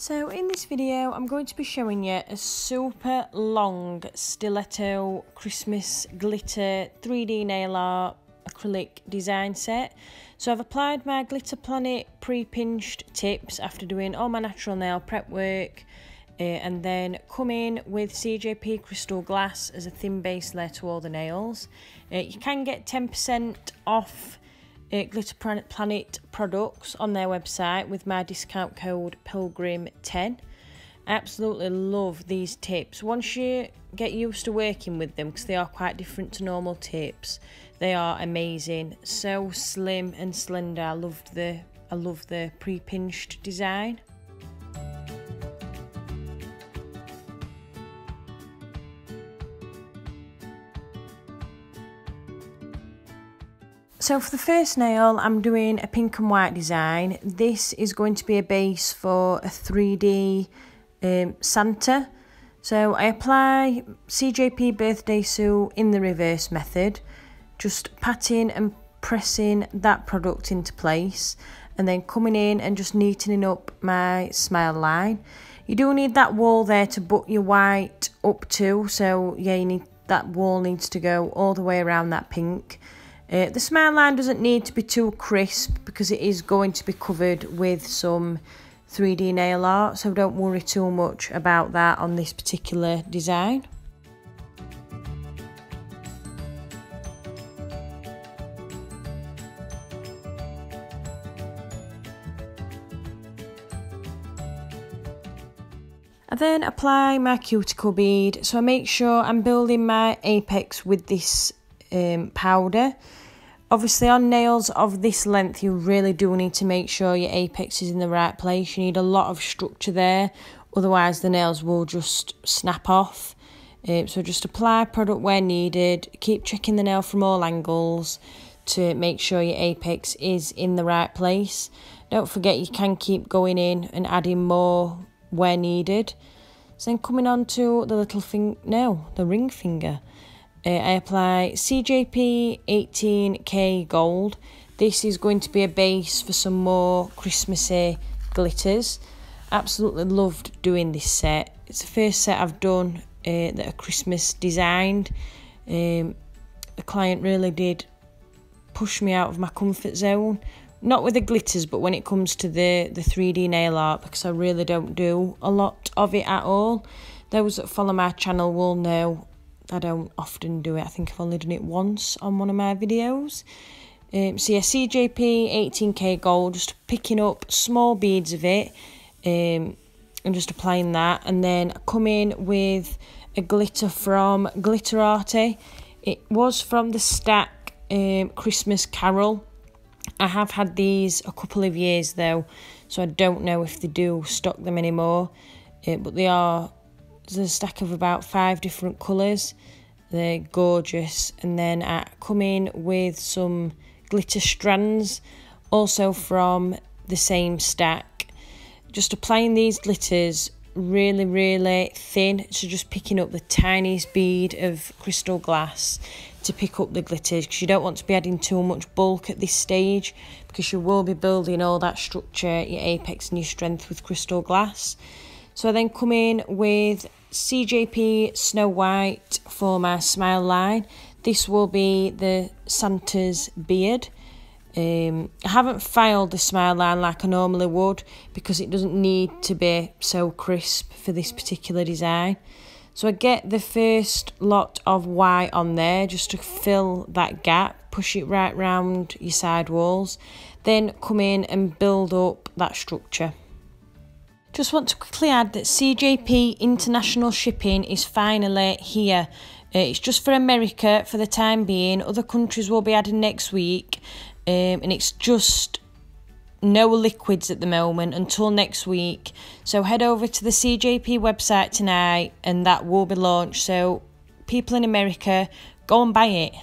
So in this video I'm going to be showing you a super long stiletto Christmas glitter 3D nail art acrylic design set. So I've applied my Glitter Planet pre-pinched tips after doing all my natural nail prep work uh, and then come in with CJP Crystal Glass as a thin base layer to all the nails. Uh, you can get 10% off uh, Glitter Planet products on their website with my discount code Pilgrim10. Absolutely love these tips. Once you get used to working with them, because they are quite different to normal tips, they are amazing. So slim and slender. I loved the I love the pre-pinched design. So for the first nail, I'm doing a pink and white design. This is going to be a base for a 3D um, Santa. So I apply CJP Birthday Suit in the reverse method, just patting and pressing that product into place and then coming in and just neatening up my smile line. You do need that wall there to butt your white up to, so yeah, you need that wall needs to go all the way around that pink. Uh, the smile line doesn't need to be too crisp because it is going to be covered with some 3D nail art, so don't worry too much about that on this particular design. I then apply my cuticle bead, so I make sure I'm building my apex with this um, powder. Obviously on nails of this length you really do need to make sure your apex is in the right place. You need a lot of structure there otherwise the nails will just snap off. Um, so just apply product where needed, keep checking the nail from all angles to make sure your apex is in the right place. Don't forget you can keep going in and adding more where needed. So then coming on to the little thing, no, the ring finger. Uh, I apply CJP 18K Gold. This is going to be a base for some more Christmassy glitters. Absolutely loved doing this set. It's the first set I've done uh, that are Christmas designed. Um, the client really did push me out of my comfort zone. Not with the glitters, but when it comes to the, the 3D nail art, because I really don't do a lot of it at all. Those that follow my channel will know I don't often do it. I think I've only done it once on one of my videos. Um, so yeah, CJP 18k gold, just picking up small beads of it um, and just applying that. And then come in with a glitter from Glitterati. It was from the Stack um, Christmas Carol. I have had these a couple of years though, so I don't know if they do stock them anymore. Uh, but they are a stack of about five different colours. They're gorgeous. And then I come in with some glitter strands, also from the same stack. Just applying these glitters really, really thin. So just picking up the tiniest bead of crystal glass to pick up the glitters because you don't want to be adding too much bulk at this stage because you will be building all that structure, your apex and your strength with crystal glass. So I then come in with CJP Snow White for my smile line. This will be the Santa's beard. Um, I haven't filed the smile line like I normally would because it doesn't need to be so crisp for this particular design. So I get the first lot of white on there just to fill that gap, push it right round your side walls, then come in and build up that structure. Just want to quickly add that CJP international shipping is finally here. Uh, it's just for America for the time being. Other countries will be adding next week, um, and it's just no liquids at the moment until next week. So head over to the CJP website tonight, and that will be launched. So people in America, go and buy it.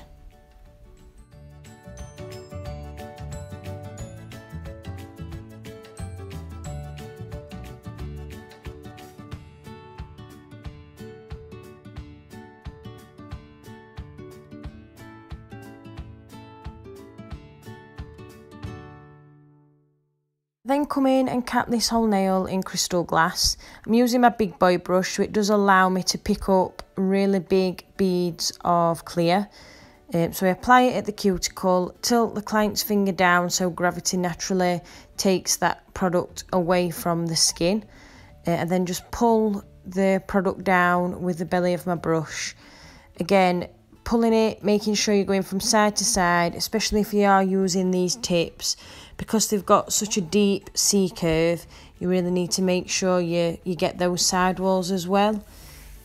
Come in and cap this whole nail in crystal glass. I'm using my big boy brush so it does allow me to pick up really big beads of clear. Um, so I apply it at the cuticle, tilt the client's finger down so gravity naturally takes that product away from the skin. Uh, and then just pull the product down with the belly of my brush. Again, pulling it, making sure you're going from side to side, especially if you are using these tips, because they've got such a deep C curve, you really need to make sure you, you get those side walls as well.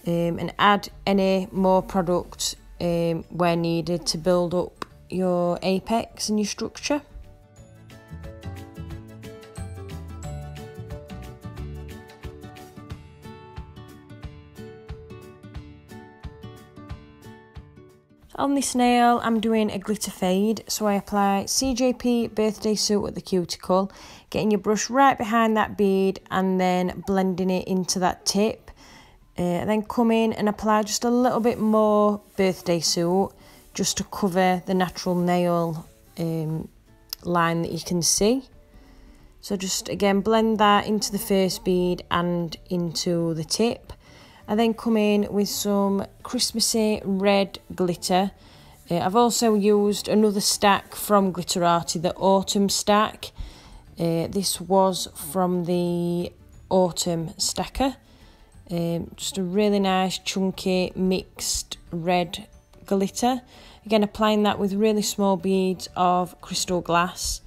Um, and add any more product um, where needed to build up your apex and your structure. On this nail, I'm doing a glitter fade, so I apply CJP Birthday Suit at the cuticle, getting your brush right behind that bead and then blending it into that tip. Uh, then come in and apply just a little bit more Birthday Suit, just to cover the natural nail um, line that you can see. So just again blend that into the first bead and into the tip. I then come in with some Christmassy red glitter. Uh, I've also used another stack from Glitterati, the Autumn stack. Uh, this was from the Autumn stacker. Um, just a really nice chunky mixed red glitter. Again, applying that with really small beads of crystal glass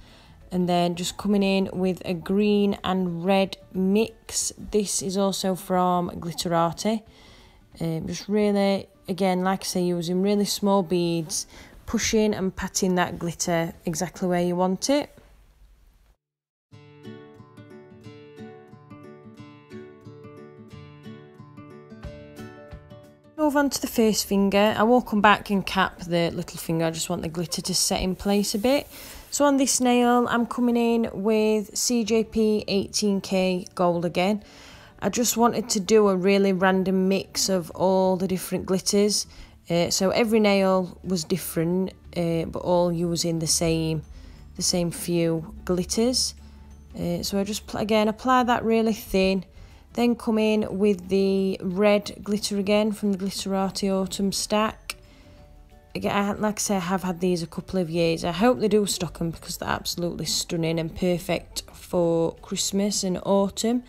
and then just coming in with a green and red mix this is also from glitterati um, just really again like i say using really small beads pushing and patting that glitter exactly where you want it Move on to the first finger. I will come back and cap the little finger. I just want the glitter to set in place a bit. So on this nail, I'm coming in with CJP 18K gold again. I just wanted to do a really random mix of all the different glitters. Uh, so every nail was different, uh, but all using the same, the same few glitters. Uh, so I just again apply that really thin. Then come in with the red glitter again from the Glitterati Autumn stack again, like I say, I have had these a couple of years. I hope they do stock them because they're absolutely stunning and perfect for Christmas and autumn.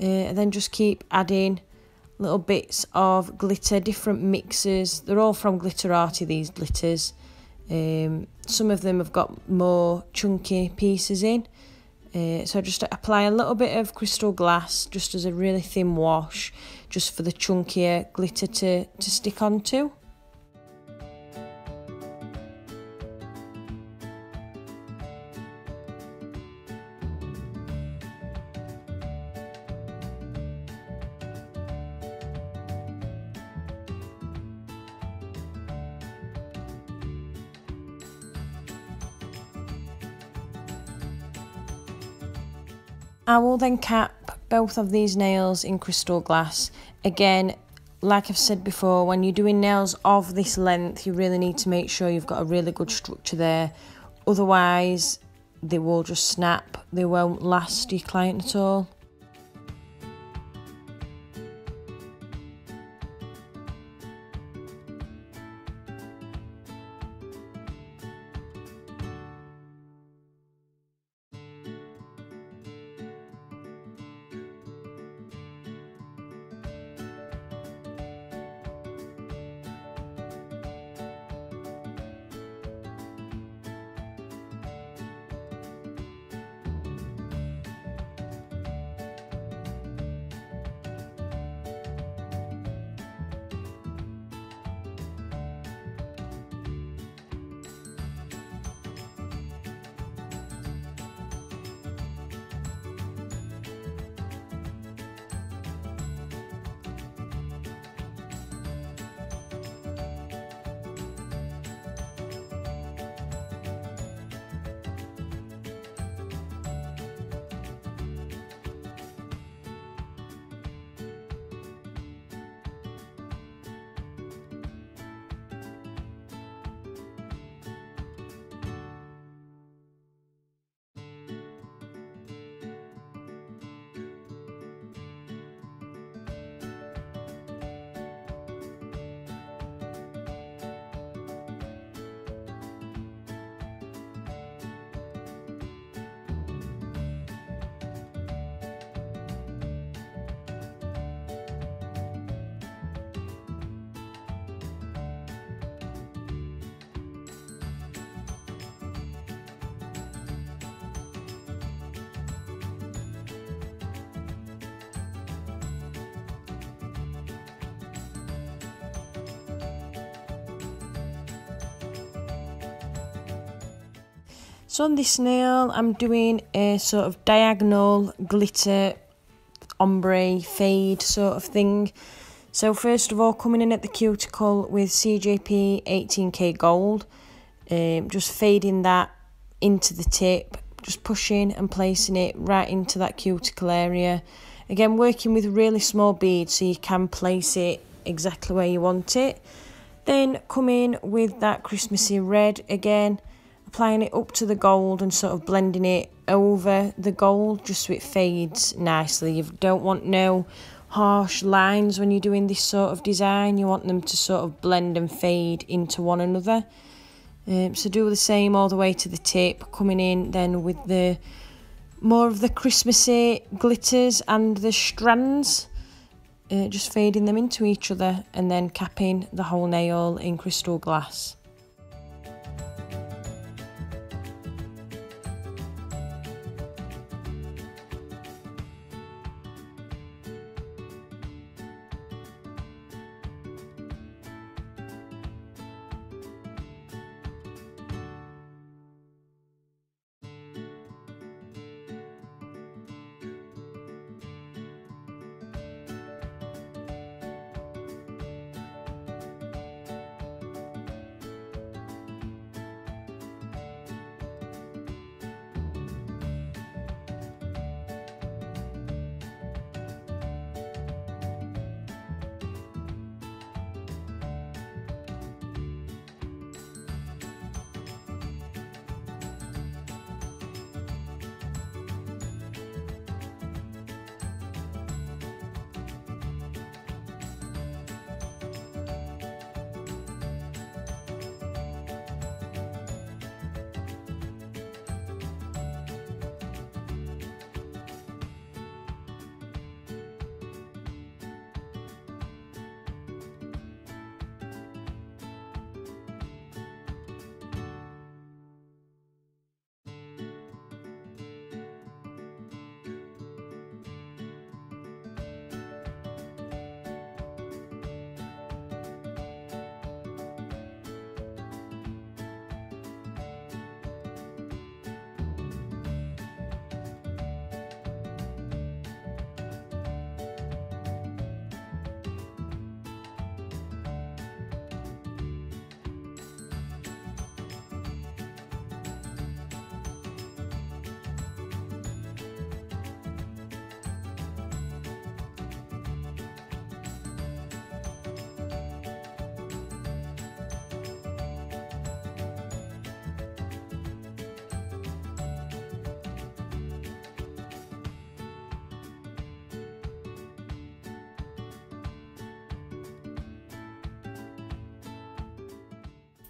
Uh, and then just keep adding little bits of glitter, different mixes. They're all from Glitterati, these glitters. Um, some of them have got more chunky pieces in. Uh, so just apply a little bit of crystal glass just as a really thin wash just for the chunkier glitter to, to stick onto. I will then cap both of these nails in crystal glass. Again, like I've said before, when you're doing nails of this length, you really need to make sure you've got a really good structure there. Otherwise, they will just snap. They won't last your client at all. On this nail, I'm doing a sort of diagonal glitter ombre fade sort of thing. So first of all, coming in at the cuticle with CJP 18K Gold, um, just fading that into the tip, just pushing and placing it right into that cuticle area. Again, working with really small beads so you can place it exactly where you want it. Then come in with that Christmassy red again, applying it up to the gold and sort of blending it over the gold just so it fades nicely. You don't want no harsh lines when you're doing this sort of design. You want them to sort of blend and fade into one another. Um, so do the same all the way to the tip, coming in then with the more of the Christmassy glitters and the strands uh, just fading them into each other and then capping the whole nail in crystal glass.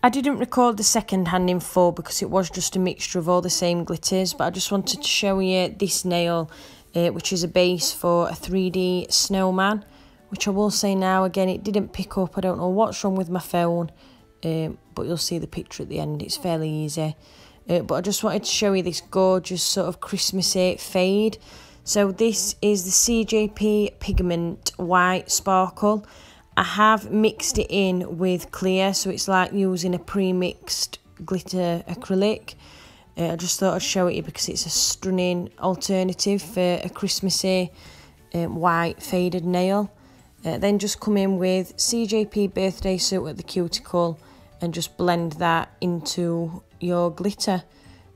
I didn't record the second hand in full because it was just a mixture of all the same glitters, but I just wanted to show you this nail, uh, which is a base for a 3D snowman, which I will say now, again, it didn't pick up. I don't know what's wrong with my phone, um, but you'll see the picture at the end. It's fairly easy. Uh, but I just wanted to show you this gorgeous sort of Christmassy fade. So this is the CJP Pigment White Sparkle. I have mixed it in with clear, so it's like using a pre-mixed glitter acrylic. Uh, I just thought I'd show it you because it's a stunning alternative for a Christmassy um, white faded nail. Uh, then just come in with CJP Birthday Suit at the cuticle and just blend that into your glitter.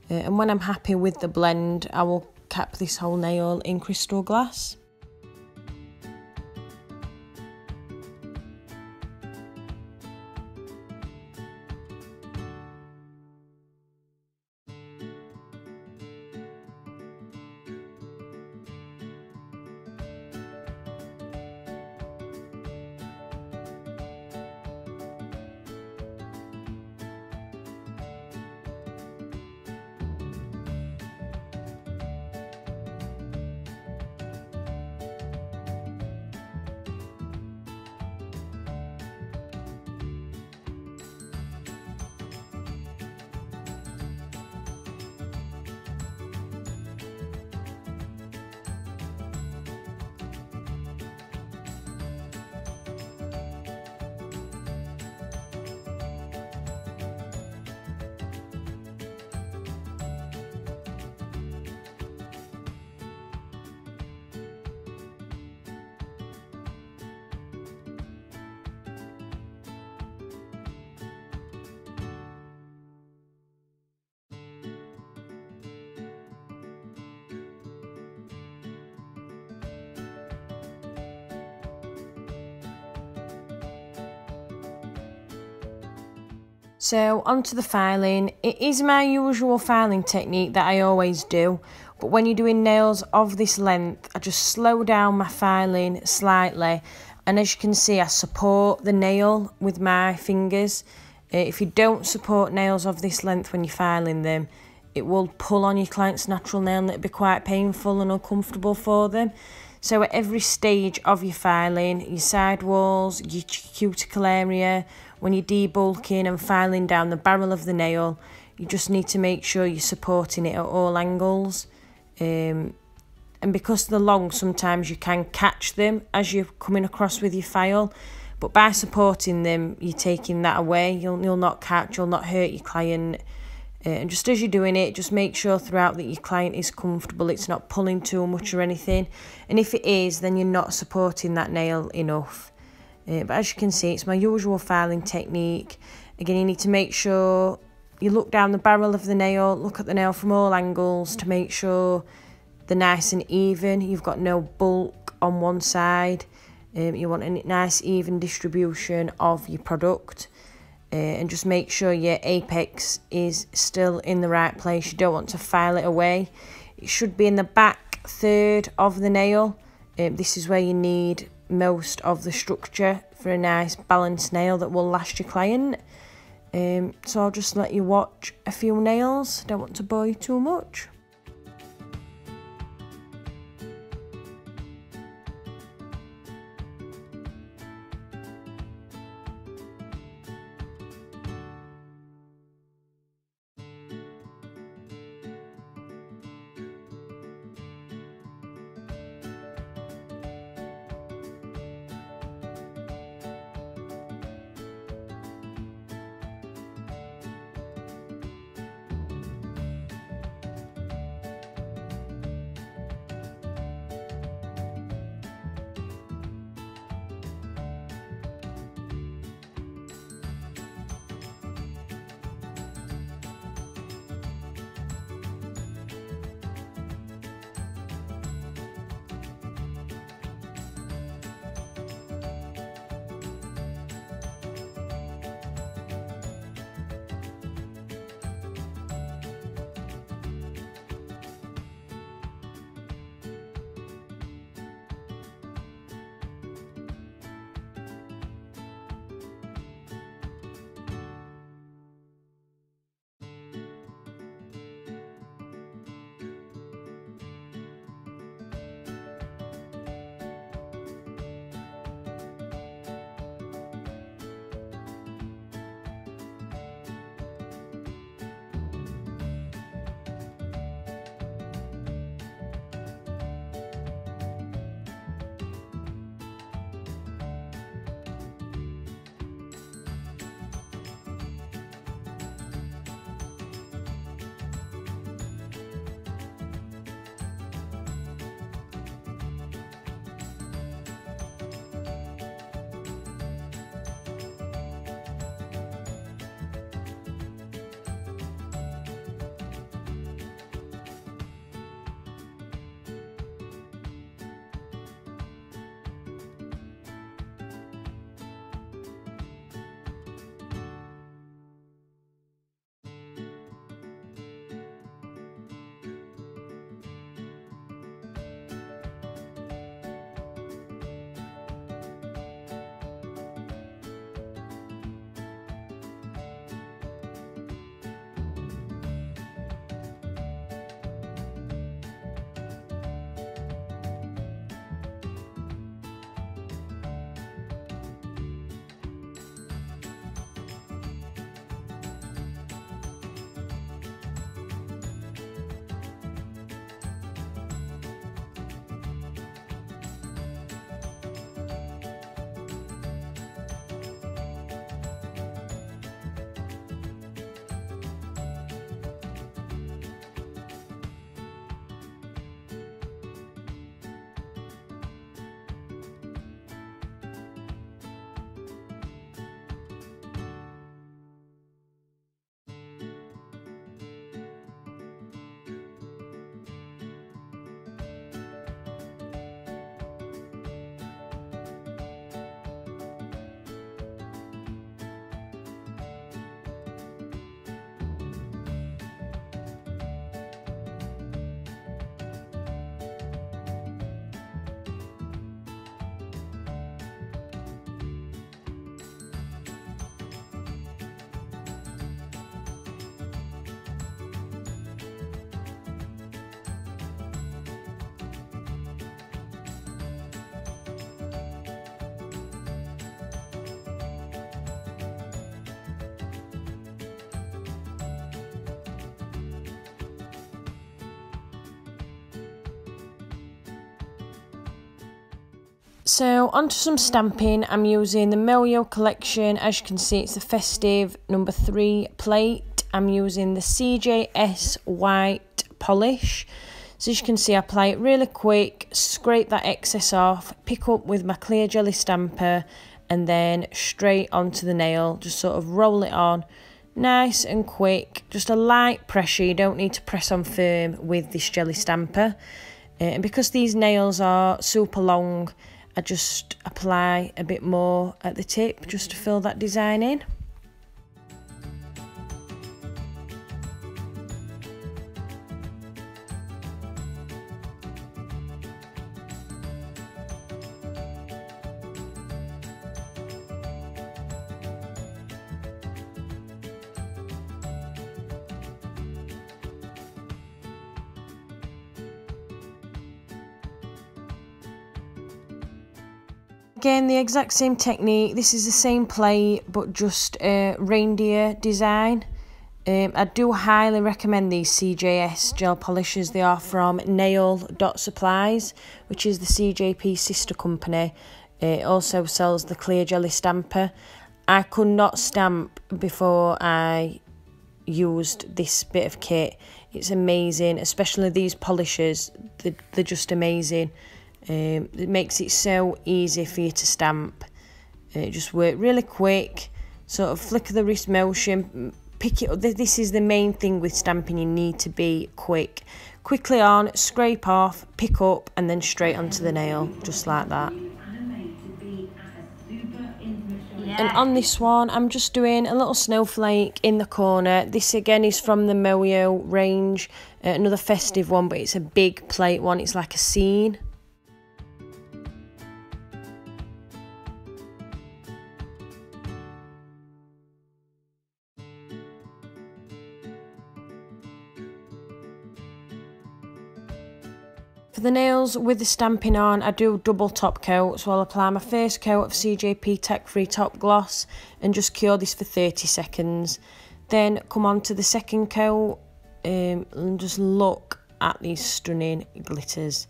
Uh, and when I'm happy with the blend, I will cap this whole nail in crystal glass. So onto the filing. It is my usual filing technique that I always do, but when you're doing nails of this length, I just slow down my filing slightly. And as you can see, I support the nail with my fingers. Uh, if you don't support nails of this length when you're filing them, it will pull on your client's natural nail and it'll be quite painful and uncomfortable for them. So at every stage of your filing, your side walls, your cuticle area, when you're debulking and filing down the barrel of the nail, you just need to make sure you're supporting it at all angles. Um, and because they're long, sometimes you can catch them as you're coming across with your file. But by supporting them, you're taking that away. You'll, you'll not catch, you'll not hurt your client. Uh, and just as you're doing it, just make sure throughout that your client is comfortable, it's not pulling too much or anything. And if it is, then you're not supporting that nail enough. Uh, but as you can see, it's my usual filing technique. Again, you need to make sure you look down the barrel of the nail, look at the nail from all angles to make sure they're nice and even. You've got no bulk on one side. Um, you want a nice even distribution of your product. Uh, and just make sure your apex is still in the right place. You don't want to file it away. It should be in the back third of the nail. Um, this is where you need most of the structure for a nice balanced nail that will last your client. Um, so I'll just let you watch a few nails. Don't want to bore you too much. So onto some stamping. I'm using the Melio collection. As you can see, it's the festive number three plate. I'm using the CJS white polish. So as you can see, I apply it really quick, scrape that excess off, pick up with my clear jelly stamper, and then straight onto the nail. Just sort of roll it on, nice and quick. Just a light pressure. You don't need to press on firm with this jelly stamper. Uh, and because these nails are super long, I just apply a bit more at the tip just to fill that design in. Again, the exact same technique. This is the same plate, but just a reindeer design. Um, I do highly recommend these CJS gel polishes. They are from Nail Dot Supplies, which is the CJP sister company. It also sells the clear jelly stamper. I could not stamp before I used this bit of kit. It's amazing, especially these polishes. They're, they're just amazing. Um, it makes it so easy for you to stamp. It just works really quick, sort of flick of the wrist motion, pick it up. This is the main thing with stamping, you need to be quick. Quickly on, scrape off, pick up, and then straight onto the nail, just like that. And on this one, I'm just doing a little snowflake in the corner. This again is from the Moyou range, uh, another festive one, but it's a big plate one. It's like a scene. The nails with the stamping on, I do double top coat. So I'll apply my first coat of CJP Tack Free Top Gloss and just cure this for 30 seconds. Then come on to the second coat um, and just look at these stunning glitters.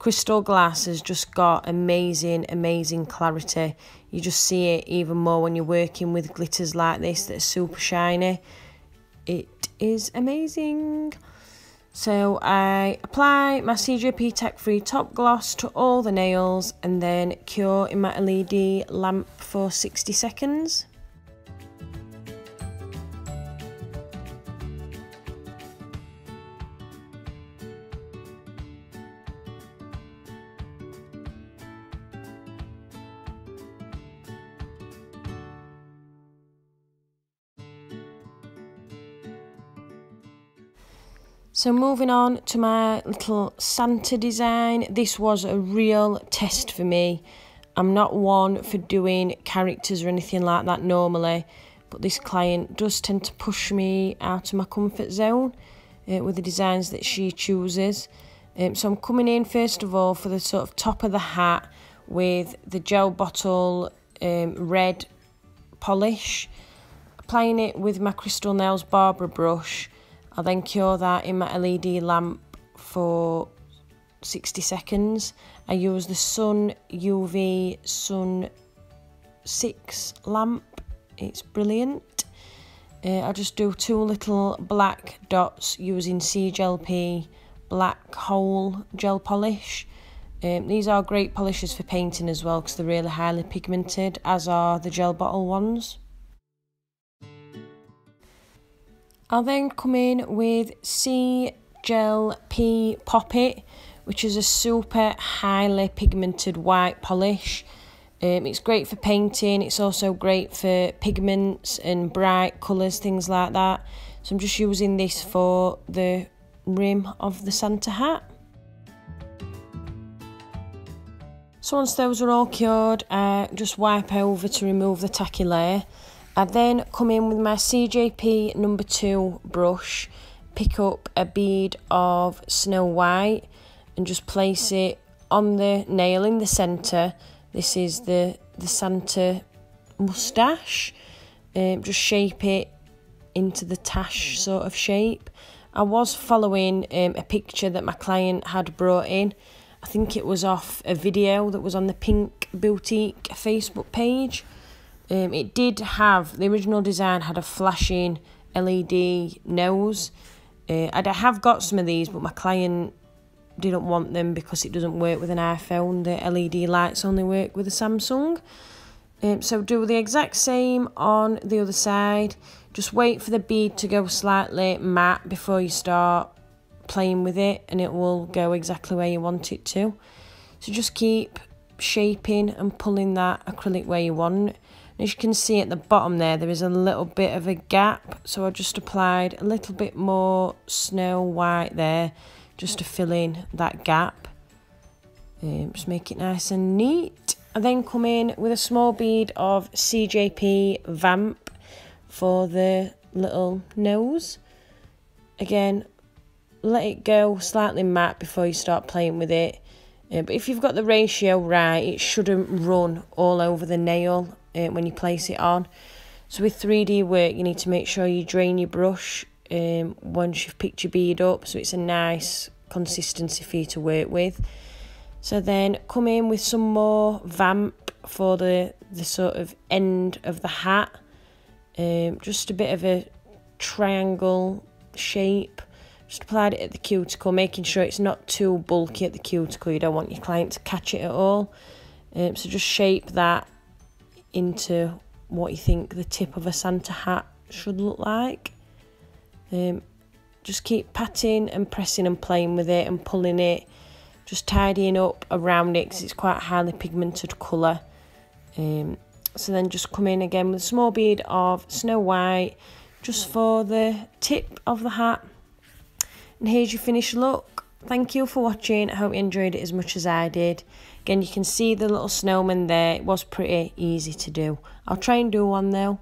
Crystal glass has just got amazing, amazing clarity. You just see it even more when you're working with glitters like this that are super shiny. It is amazing. So I apply my CJP Tack Free Top Gloss to all the nails and then cure in my LED lamp for 60 seconds. So moving on to my little Santa design. This was a real test for me. I'm not one for doing characters or anything like that normally, but this client does tend to push me out of my comfort zone uh, with the designs that she chooses. Um, so I'm coming in first of all for the sort of top of the hat with the gel bottle um, red polish, applying it with my Crystal Nails Barbara brush I'll then cure that in my LED lamp for 60 seconds. I use the Sun UV Sun 6 lamp. It's brilliant. Uh, I just do two little black dots using CJelP black hole gel polish. Um, these are great polishes for painting as well because they're really highly pigmented, as are the gel bottle ones. I'll then come in with C Gel P Pop It, which is a super highly pigmented white polish. Um, it's great for painting, it's also great for pigments and bright colours, things like that. So I'm just using this for the rim of the Santa hat. So once those are all cured, I just wipe over to remove the tacky layer. I then come in with my CJP number two brush, pick up a bead of Snow White and just place it on the nail in the centre. This is the, the Santa moustache. Um, just shape it into the tash sort of shape. I was following um, a picture that my client had brought in I think it was off a video that was on the Pink Boutique Facebook page. Um, it did have, the original design had a flashing LED nose. Uh, I have got some of these, but my client didn't want them because it doesn't work with an iPhone. The LED lights only work with a Samsung. Um, so do the exact same on the other side. Just wait for the bead to go slightly matte before you start playing with it and it will go exactly where you want it to. So just keep shaping and pulling that acrylic where you want. As you can see at the bottom there, there is a little bit of a gap. So I just applied a little bit more snow white there just to fill in that gap. Um, just make it nice and neat. I then come in with a small bead of CJP Vamp for the little nose. Again, let it go slightly matte before you start playing with it. Uh, but if you've got the ratio right, it shouldn't run all over the nail uh, when you place it on. So with 3D work, you need to make sure you drain your brush um, once you've picked your bead up so it's a nice consistency for you to work with. So then come in with some more vamp for the, the sort of end of the hat. Um, just a bit of a triangle shape. Just applied it at the cuticle, making sure it's not too bulky at the cuticle. You don't want your client to catch it at all. Um, so just shape that into what you think the tip of a Santa hat should look like. Um, just keep patting and pressing and playing with it and pulling it. Just tidying up around it because it's quite highly pigmented colour. Um, so then just come in again with a small bead of Snow White just for the tip of the hat. And here's your finished look. Thank you for watching. I hope you enjoyed it as much as I did. Again, you can see the little snowman there. It was pretty easy to do. I'll try and do one though.